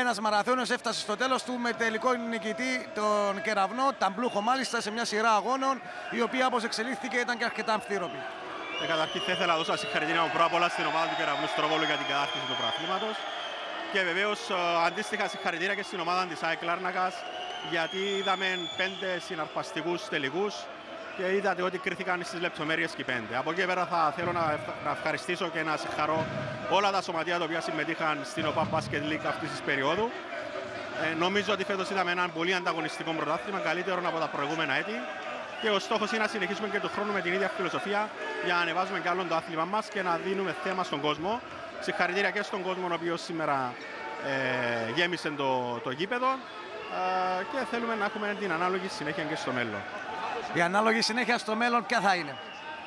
Ένας μαραθώνιος έφτασε στο τέλος του με τελικό νικητή τον κεραυνό, Ταμπλούχο μάλιστα, σε μια σειρά αγώνων, η οποία όπως εξελίχθηκε ήταν και αρκετά αμφίροπη. Ε, καταρχήν θα ήθελα να δώσω συγχαρητήρια μου πρώτα απ' όλα στην ομάδα του Κεραυνού Στροβόλου για την κατάρτιση του πρωταθλήματο. Και βεβαίως αντίστοιχα συγχαρητήρια και στην ομάδα της ΑΕΚ Λάρνακα γιατί είδαμε πέντε συναρπαστικούς τελικούς και είδατε ότι κρίθηκαν στις λεπτομέρειες και πέντε. Από εκεί πέρα θα θέλω να, να ευχαριστήσω και να συγχαρώ όλα τα σωματεία τα οποία συμμετείχαν στην ΟΠΑ Basket League αυτής της περίοδου. Ε, νομίζω ότι φέτος είδαμε ένα πολύ ανταγωνιστικό πρωτάθλημα, καλύτερο από τα προηγούμενα έτη. Και ο στόχος είναι να συνεχίσουμε και του χρόνου με την ίδια φιλοσοφία για να ανεβάζουμε κι άλλο το άθλημα μας και να δίνουμε θέμα στον κόσμο. Συγχαρητήρια και στον κόσμο ο οποίος σήμερα ε, γέμισε το, το γήπεδο ε, και θέλουμε να έχουμε την ανάλογη συνέχεια και στο μέλλον. Η ανάλογη συνέχεια στο μέλλον ποια θα είναι;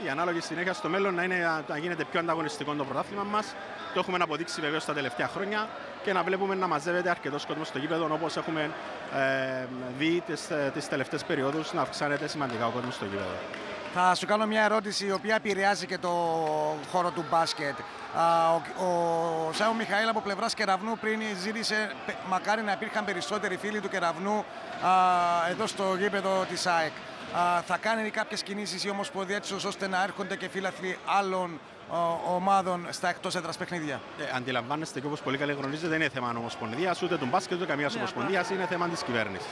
Η ανάλογη συνέχεια στο μέλλον να, είναι, να γίνεται πιο ανταγωνιστικό το πρωτάθλημα μας. Το έχουμε αποδείξει βεβαίως τα τελευταία χρόνια και να βλέπουμε να μαζεύεται αρκετός κόσμος στο γήπεδο όπως έχουμε ε, δει τις τελευταίες περιόδους να αυξάνεται σημαντικά ο κόσμος στο γήπεδο. Θα σου κάνω μια ερώτηση η οποία επηρεάζει και το χώρο του μπάσκετ. Ο, ο Σάου Μιχαήλ από πλευράς Κεραυνού πριν ζήτησε μακάρι να υπήρχαν περισσότεροι φίλοι του Κεραυνού εδώ στο γήπεδο της ΑΕΚ. Θα κάνει κάποιες κινήσεις η Ομοσπονδία έτσι ώστε να έρχονται και φίλαθλοι άλλων ομάδων στα εκτός έδρας παιχνίδια. Ε, αντιλαμβάνεστε και όπως πολύ καλά γνωρίζετε, δεν είναι θέμα Ομοσπονδίας ούτε του μπάσκετ ούτε καμίας ναι, Ομοσπονδίας, είναι θέμα της κυβέρνησης.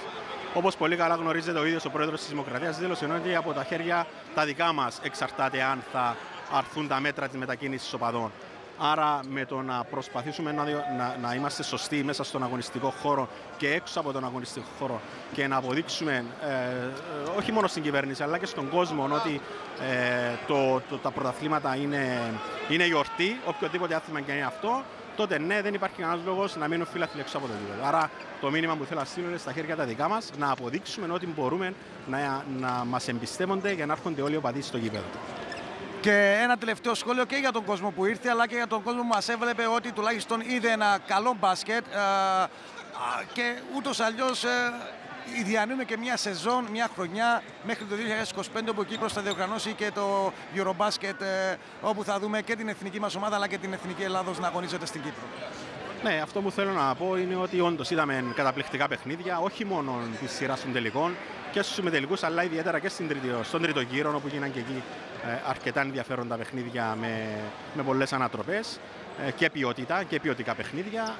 Όπως πολύ καλά γνωρίζετε, ο ίδιος ο πρόεδρος της Δημοκρατίας δήλωσε ότι από τα χέρια τα δικά μας εξαρτάται αν θα αρθούν τα μέτρα της μετακίνησης οπαδών. Άρα με το να προσπαθήσουμε να, να, να, είμαστε σωστοί μέσα στον αγωνιστικό χώρο και έξω από τον αγωνιστικό χώρο και να αποδείξουμε ε, όχι μόνο στην κυβέρνηση αλλά και στον κόσμο ότι ε, το, το, τα πρωταθλήματα είναι, είναι γιορτή, οποιοδήποτε άθλημα και είναι αυτό, τότε ναι, δεν υπάρχει κανένας λόγος να μείνουν φύλαθλοι έξω από το γήπεδο. Άρα το μήνυμα που θέλω να στείλω είναι στα χέρια τα δικά μας να αποδείξουμε ότι μπορούμε να, να μας εμπιστεύονται για να έρχονται όλοι οι οπαδοί στο γήπεδο. Και ένα τελευταίο σχόλιο και για τον κόσμο που ήρθε, αλλά και για τον κόσμο που μας έβλεπε ότι τουλάχιστον είδε ένα καλό μπάσκετ. Ε, και ούτως αλλιώς ε, διανύουμε και μια σεζόν, μια χρονιά μέχρι το 2025 όπου ο Κύπρος θα διοργανώσει και το Eurobasket ε, όπου θα δούμε και την εθνική μας ομάδα αλλά και την εθνική Ελλάδος να αγωνίζεται στην Κύπρο. Ναι, αυτό που θέλω να πω είναι ότι όντως είδαμε καταπληκτικά παιχνίδια, όχι μόνο της σειράς των τελικών και στους συμμετελικούς, αλλά ιδιαίτερα και στον τρίτο γύρο, όπου γίνανε και εκεί ε, αρκετά ενδιαφέροντα παιχνίδια με, με πολλές ανατροπές ε, και ποιότητα και ποιοτικά παιχνίδια.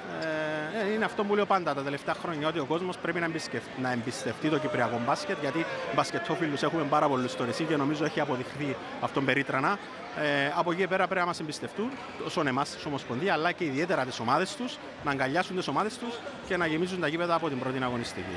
Ε, είναι αυτό που λέω πάντα τα τελευταία χρόνια, ότι ο κόσμος πρέπει να εμπιστευτεί, να εμπιστευτεί το κυπριακό μπάσκετ, γιατί μπασκετόφιλους έχουμε πάρα πολλούς στο νησί και νομίζω έχει αποδειχθεί αυτόν περίτρανα. Ε, από εκεί πέρα πρέπει να μας εμπιστευτούν, τόσο εμάς τη Ομοσπονδία, αλλά και ιδιαίτερα τις ομάδες τους, να αγκαλιάσουν τις ομάδες τους και να γεμίζουν τα γήπεδα από την πρώτη αγωνιστική.